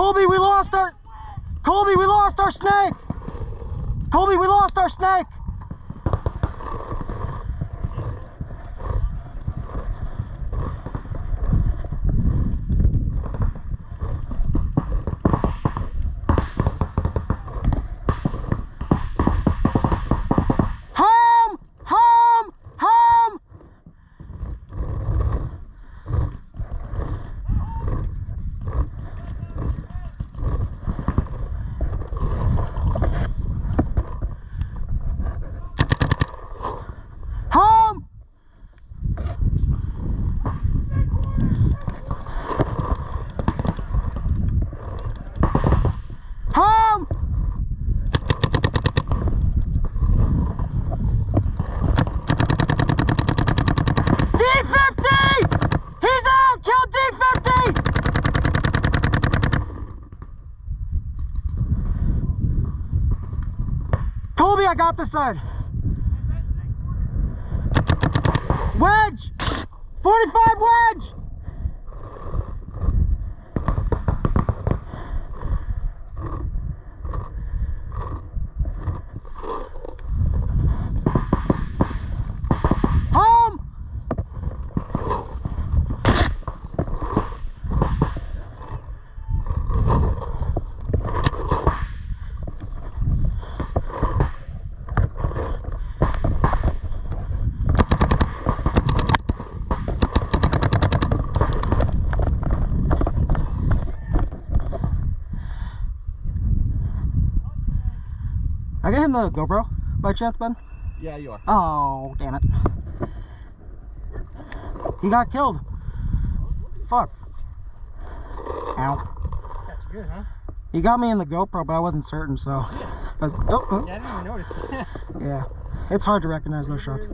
Colby, we lost our, Colby, we lost our snake. Colby, we lost our snake. I got this side. Wedge! 45 wedge! I got him the GoPro by chance, Ben? Yeah, you are. Oh, damn it. He got killed. Fuck. Ow. That's good, huh? He got me in the GoPro, but I wasn't certain, so. I was, oh, oh, Yeah, I didn't even notice. yeah. It's hard to recognize those shots.